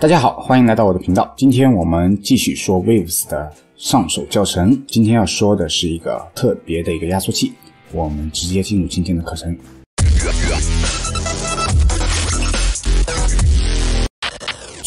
大家好，欢迎来到我的频道。今天我们继续说 Waves 的上手教程。今天要说的是一个特别的一个压缩器。我们直接进入今天的课程。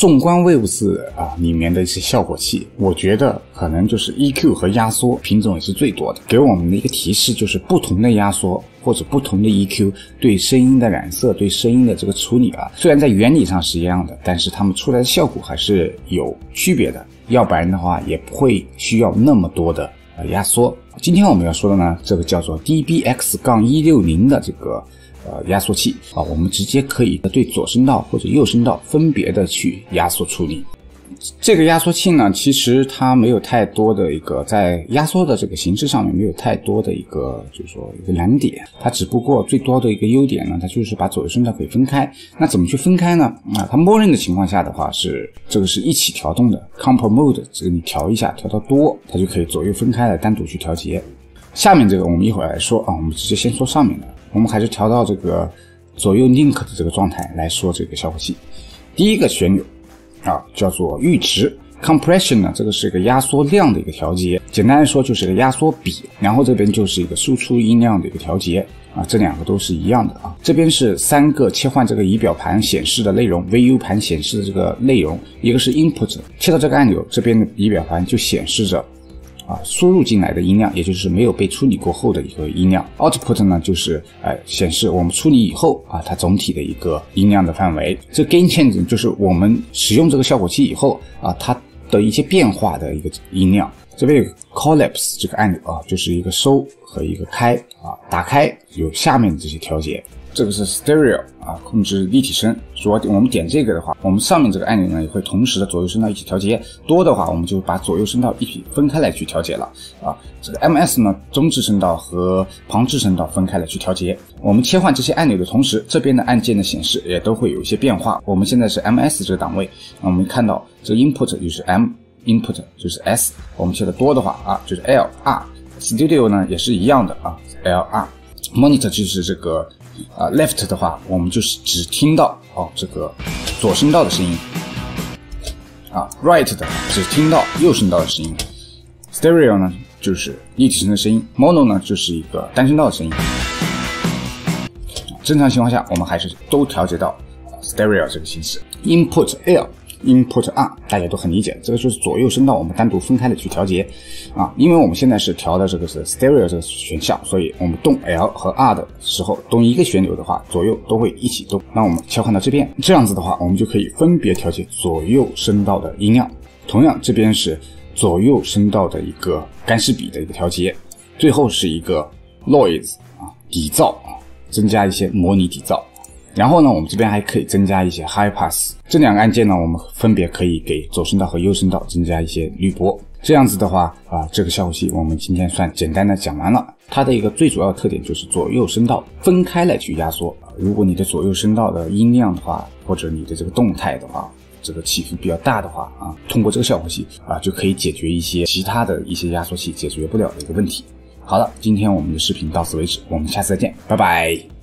纵观 Waves 啊里面的一些效果器，我觉得可能就是 EQ 和压缩品种也是最多的。给我们的一个提示就是，不同的压缩或者不同的 EQ 对声音的染色、对声音的这个处理啊，虽然在原理上是一样的，但是它们出来的效果还是有区别的。要不然的话，也不会需要那么多的呃压缩。今天我们要说的呢，这个叫做 DBX 杠一六零的这个。呃，压缩器啊，我们直接可以对左声道或者右声道分别的去压缩处理。这个压缩器呢，其实它没有太多的一个在压缩的这个形式上面没有太多的一个就是说一个难点，它只不过最多的一个优点呢，它就是把左右声道可以分开。那怎么去分开呢？啊，它默认的情况下的话是这个是一起调动的，Comp Mode 这个你调一下，调到多，它就可以左右分开来单独去调节。下面这个我们一会儿来说啊，我们直接先说上面的。我们还是调到这个左右 link 的这个状态来说这个效果器。第一个旋钮啊叫做阈值 compression 呢，这个是一个压缩量的一个调节。简单来说就是个压缩比，然后这边就是一个输出音量的一个调节啊，这两个都是一样的啊。这边是三个切换这个仪表盘显示的内容，VU 盘显示的这个内容，一个是 input，切到这个按钮，这边的仪表盘就显示着。啊，输入进来的音量，也就是没有被处理过后的一个音量。Output 呢，就是呃显示我们处理以后啊，它总体的一个音量的范围。这 Gain Change 就是我们使用这个效果器以后啊，它的一些变化的一个音量。这边有 Collapse 这个按钮啊，就是一个收和一个开啊，打开有下面的这些调节。这个是 stereo 啊，控制立体声。主要我们点这个的话，我们上面这个按钮呢也会同时的左右声道一起调节。多的话，我们就把左右声道一起分开来去调节了啊。这个 MS 呢，中置声道和旁置声道分开来去调节。我们切换这些按钮的同时，这边的按键的显示也都会有一些变化。我们现在是 MS 这个档位，我们看到这个 input 就是 M，input 就是 S。我们切的多的话啊，就是 L R。Studio 呢也是一样的啊，L R。Monitor 就是这个。啊，left 的话，我们就是只听到哦这个左声道的声音，啊，right 的只听到右声道的声音，stereo 呢就是立体声的声音，mono 呢就是一个单声道的声音。正常情况下，我们还是都调节到 stereo 这个形式，input L。Input R，大家都很理解，这个就是左右声道我们单独分开的去调节啊，因为我们现在是调的这个是 Stereo 这个选项，所以我们动 L 和 R 的时候，动一个旋钮的话，左右都会一起动。那我们切换到这边，这样子的话，我们就可以分别调节左右声道的音量。同样，这边是左右声道的一个干湿比的一个调节，最后是一个 Noise 啊底噪啊，增加一些模拟底噪。然后呢，我们这边还可以增加一些 High Pass，这两个按键呢，我们分别可以给左声道和右声道增加一些滤波。这样子的话啊，这个效果器我们今天算简单的讲完了。它的一个最主要的特点就是左右声道分开来去压缩。如果你的左右声道的音量的话，或者你的这个动态的话，这个起伏比较大的话啊，通过这个效果器啊，就可以解决一些其他的一些压缩器解决不了的一个问题。好了，今天我们的视频到此为止，我们下次再见，拜拜。